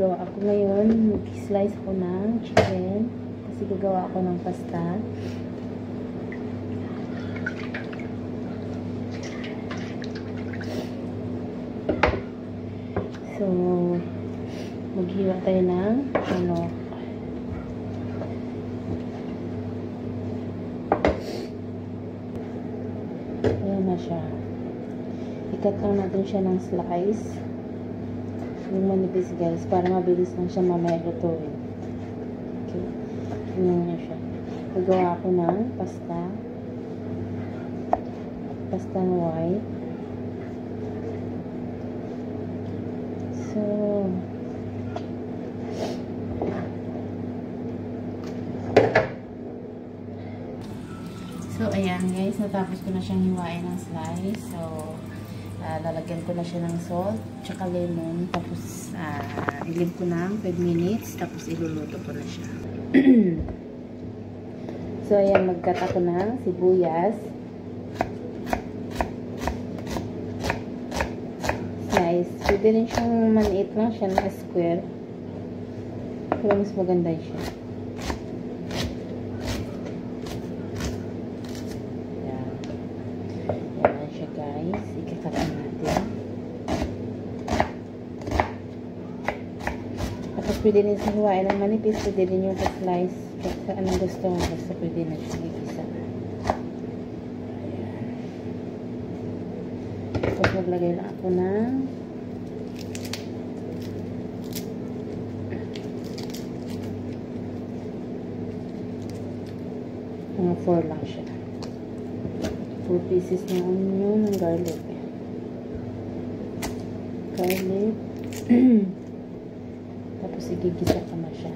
Gagawa ako ngayon. Mag-slice ako ng chicken. Kasi gagawa ako ng pasta. So, maghiwa tayo ng ano, ayan na siya. Ikat lang natin siya ng slice. Yung manipis guys, para mabilis lang siya mamaya lutuin. Okay. Ganyan na siya. Gagawa ako ng pasta. Pasta ng white. So, So, ayan guys, natapos ko na siyang hiwain ng slice. So, uh, lalagyan ko na siya ng salt, tsaka lemon. Tapos, uh, ilib ko ng 5 minutes. Tapos, iluluto ko na siya. so, ayan, magkat ako ng sibuyas. Nice. Pwede rin siyang maliit lang siya na square. Pero mas maganda siya. Siya guys. Ikakataan natin. Tapos pwede rin sa hiwain ng manipis. Pwede rin yung slice. Sa anong gusto mo. Basta pwede na siya igisa. Tapos maglagay na ako ng mga 4 lang siya 4 pieces ng onion ng garlic. Garlic. Tapos igigisa ko na siya.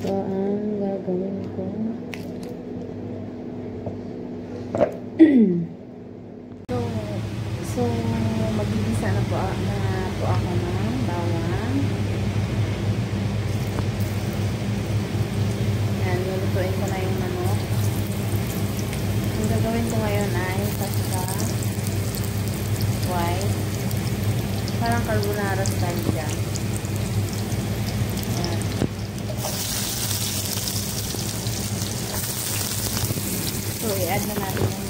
Ito ang gagawin ko carbonara style dyan. So, i-add na natin yung